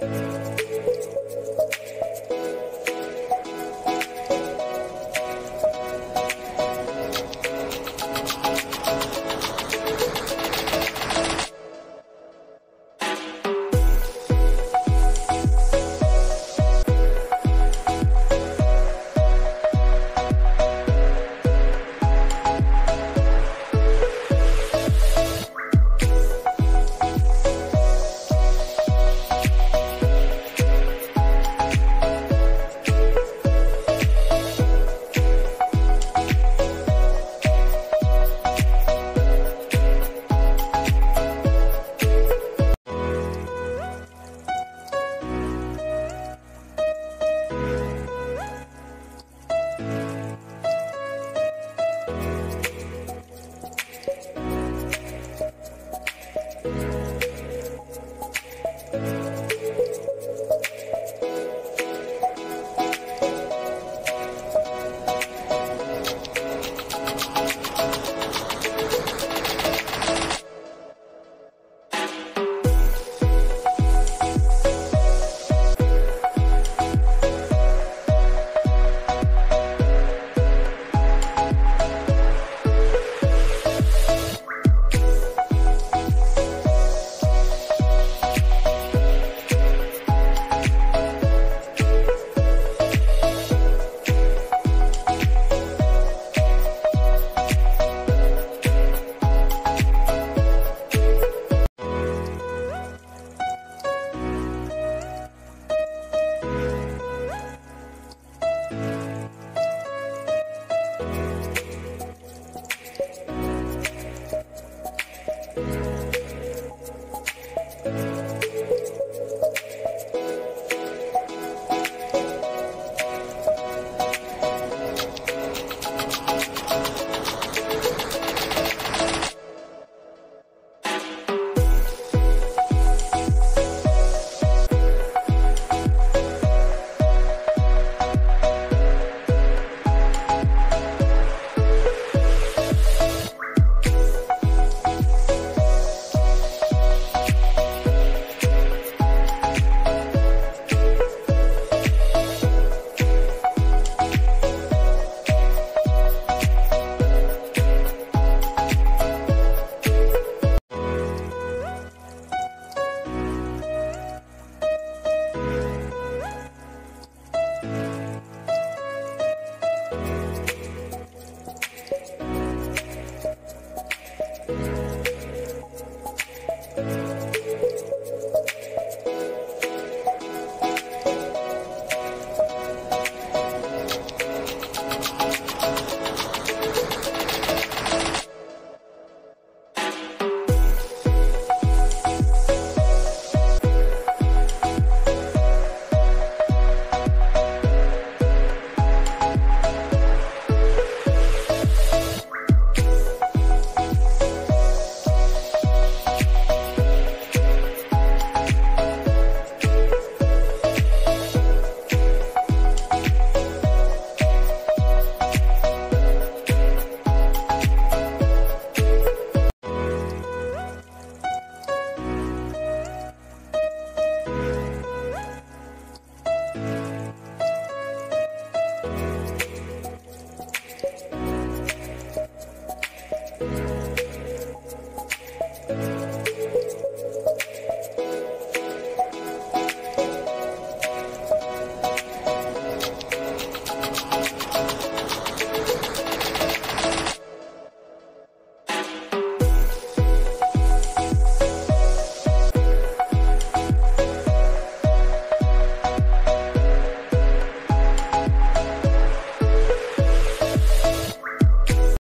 Bye.